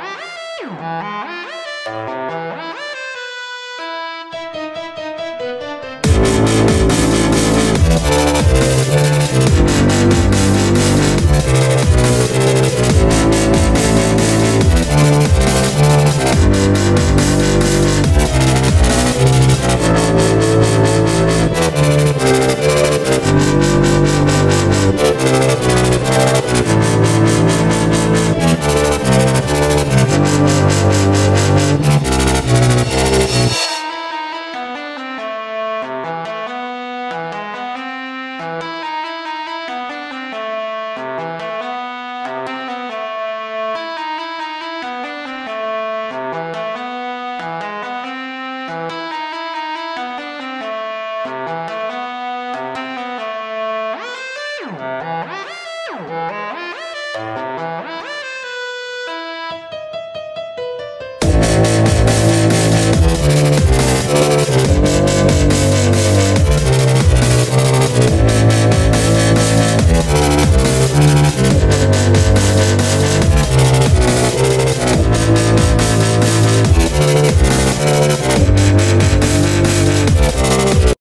Música